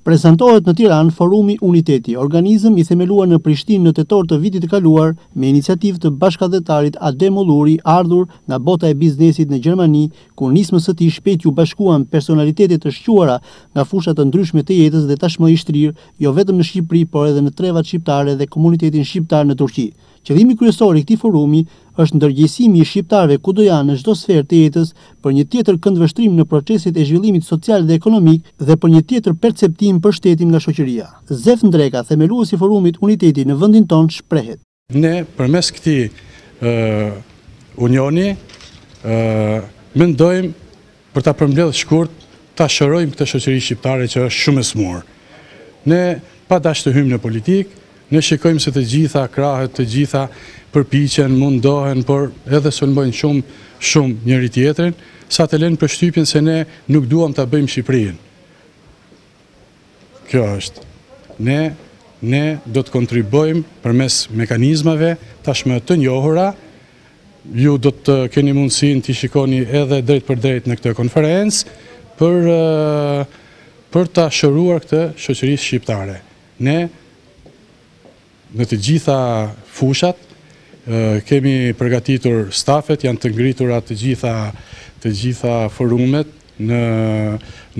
Prezantohet në Tiranë Forumi Uniteti, organizëm i themeluar në Prishtinë në tetor të vitit të kaluar me iniciativë të bashkatdhetarit Adem Ulluri, ardhur nga bota e biznesit në Gjermani, ku nismës së tij shpejt iu bashkuan personalitete të shquara nga fusha të ndryshme të jetës dhe tashmë i shtrirë jo vetëm në Shqipëri por edhe në trevat shqiptare dhe komunitetin shqiptar në Turqi. Qëllimi kryesor i këtij forumi është ndërgjegjësimi i shqiptarëve kudo janë në çdo sferë të jetës për një tjetër këndvështrim në proceset e zhvillimit social dhe ekonomik dhe për një tjetër perceptim për shtetin nga shoqëria. Zef Ndreka, themelues i forumit Uniteti në vendin tonë shprehet. Ne përmes këtij unioni mendojmë Për ta përmbledhë shkurt, ta shërojmë këtë shoqëri shqiptare që është shumë e sëmurë. Ne, pa dashtë të hyjmë në politikë, ne shikojmë se të gjitha krahët, të gjitha përpiqen, mundohen, por edhe sulmojnë shumë, shumë njëri-tjetrin, sa të lenë përshtypjen se ne nuk duam ta bëjmë Shqipërinë. Kjo është. Ne, ne do të kontribuojmë përmes mekanizmave tashmë të njohura, Ju do të keni mundësinë t'i shikoni edhe drejtpërdrejt në këtë konferencë për për ta shëruar këtë shoqëri shqiptare. Ne në të gjitha fushat kemi përgatitur stafet, janë të ngritura të gjitha të gjitha forumet në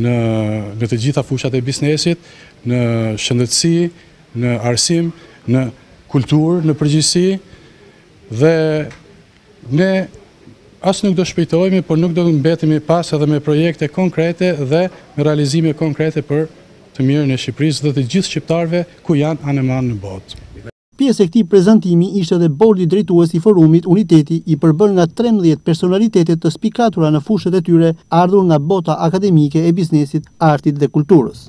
në në të gjitha fushat e biznesit, në shëndetësi, në arsim, në kulturë në përgjithësi, Dhe ne as nuk do shpejtohemi, por nuk do mbetemi pas edhe me projekte konkrete dhe me realizime konkrete për të mirën e Shqipërisë dhe të gjithë shqiptarëve ku janë anembanë në botë. Pjesë e këtij prezantimi ishte dhe Bordi Drejtues i Forumit Uniteti i përbërë nga trembëdhjetë personalitete të spikatura në fushat e tyre ardhur nga bota akademike e biznesit, artit dhe kulturës.